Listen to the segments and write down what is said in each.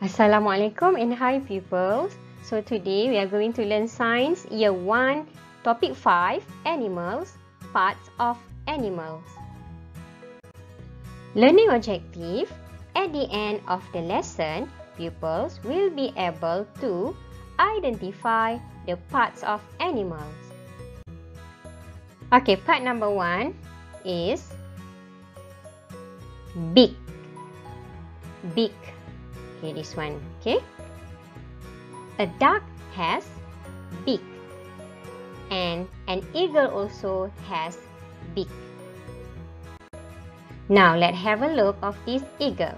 Assalamualaikum and hi pupils. So today we are going to learn science year 1 topic 5 animals parts of animals. Learning objective at the end of the lesson pupils will be able to identify the parts of animals. Okay, part number 1 is big. Beak. Okay, this one. Okay. A duck has beak. And an eagle also has beak. Now, let's have a look of this eagle.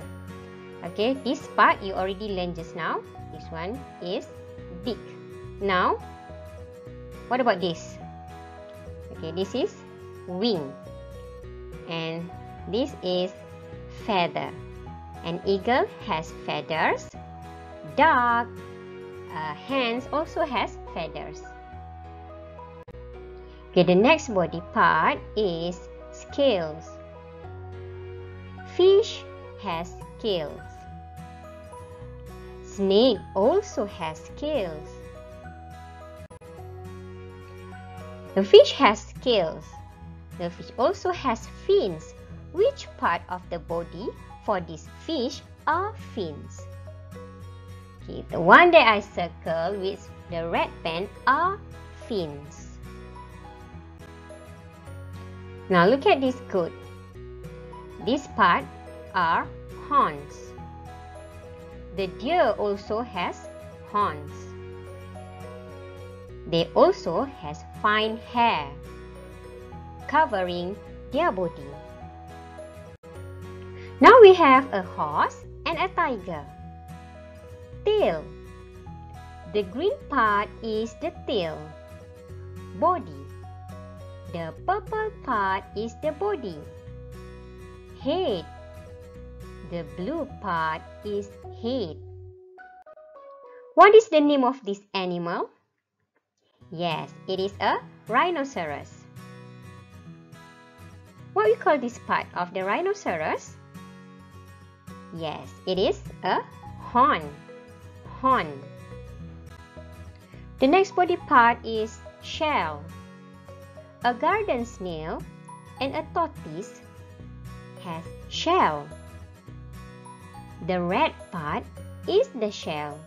Okay, this part you already learned just now. This one is beak. Now, what about this? Okay, this is wing. And this is feather. An eagle has feathers. Duck, uh, hens also has feathers. Okay, the next body part is scales. Fish has scales. Snake also has scales. The fish has scales. The fish also has fins. Which part of the body for this fish are fins. Okay, the one that I circle with the red pen are fins. Now look at this goat. This part are horns. The deer also has horns. They also has fine hair covering their body. We have a horse and a tiger. Tail. The green part is the tail. Body. The purple part is the body. Head. The blue part is head. What is the name of this animal? Yes, it is a rhinoceros. What we call this part of the rhinoceros? Yes, it is a horn. Horn. The next body part is shell. A garden snail and a tortoise has shell. The red part is the shell.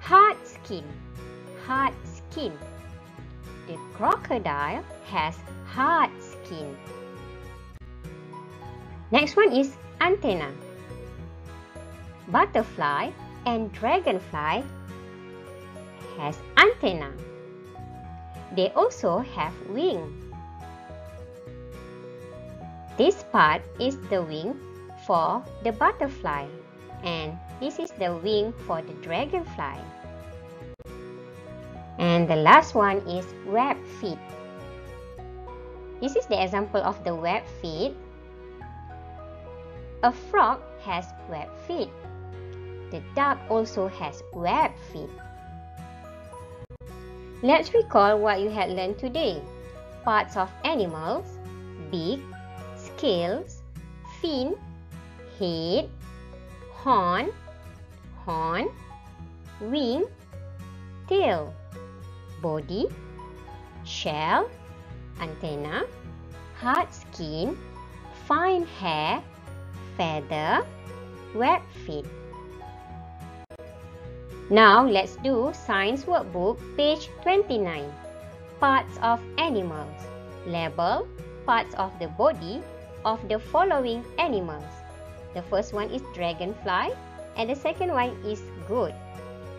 Hard skin. Hard skin. The crocodile has hard skin. Next one is antenna. Butterfly and dragonfly has antenna. They also have wing. This part is the wing for the butterfly and this is the wing for the dragonfly. And the last one is web feet. This is the example of the web feet a frog has web feet. The duck also has web feet. Let's recall what you had learned today. Parts of animals, beak, scales, fin, head, horn, horn, wing, tail, body, shell, antenna, hard skin, fine hair, feather, web feet. Now let's do Science Workbook page 29. Parts of animals. Label parts of the body of the following animals. The first one is dragonfly and the second one is goat.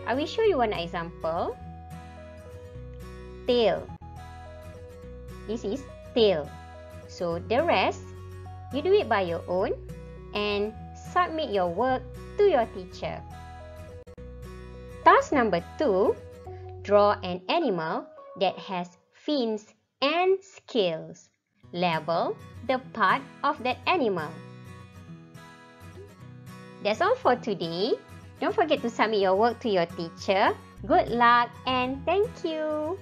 I will show you one example. Tail. This is tail. So the rest, you do it by your own and submit your work to your teacher. Task number 2. Draw an animal that has fins and scales. Label the part of that animal. That's all for today. Don't forget to submit your work to your teacher. Good luck and thank you.